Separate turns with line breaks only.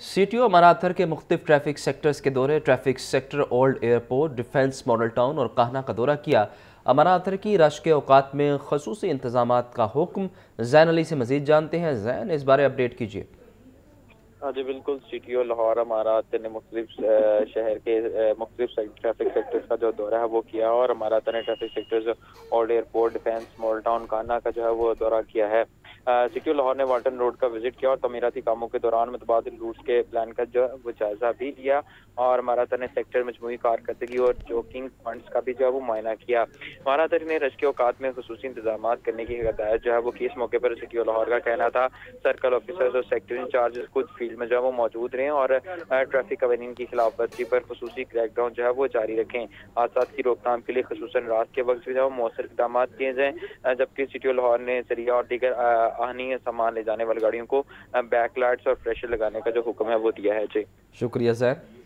CTO मराथर के मुख्तफ traffic sectors के दौरे traffic sector old airport defence model town और कहना का दौरा किया। अमराथर की रश के अवकात में खसूस इंतज़ाम का हुक्म। जैन अली से मजीद जानते हैं। जैन, इस बारे अपडेट कीजिए।
हाँ जी, बिल्कुल। सी टी ओ लाहौर अमारात ने मुख्तलिफ़ शहर के मुख्तलिफ़ ट्रैफ़िक सेक्टर्स का जो दौरा है वो किया और अमारात ने traffic sectors old airport defence mall town Kahna का जो है वो दौरा किया है। सिक्योर लाहौर ने वाल्टन रोड का विज़िट किया और तमीराती कामों के दौरान मुतबाद रूट के प्लान का जो वो जायजा भी लिया और मारातर ने सेक्टर मजमू कारकर्दगी और चौकिंग पॉइंट्स का भी जो है, वो मुआयना किया। मारातर ने रश के औकात में खसूस इंतज़ाम करने की हदायत जो है, वो कि इस मौके पर सिक्योर लाहौर का कहना था। सर्कल ऑफिसर्स और सेक्टर इंचार्ज खुद फ़ील्ड में जो है, वो मौजूद रहे और ट्रैफ़िक कवानीन की खिलाफ वर्जी पर खसूस क्रैकडाउन जो है, वो जारी रखें। हादसा की रोकथाम के लिए खसूस रात के वक्त जो है, वो मौसर इकदाम किए जाए जबकि सिटी लाहौर ने ज़रिया और दीगर आहनी सामान ले जाने वाली गाड़ियों को बैक लाइट्स और प्रेशर लगाने का जो हुक्म है, वो दिया है। जी।
शुक्रिया, सर।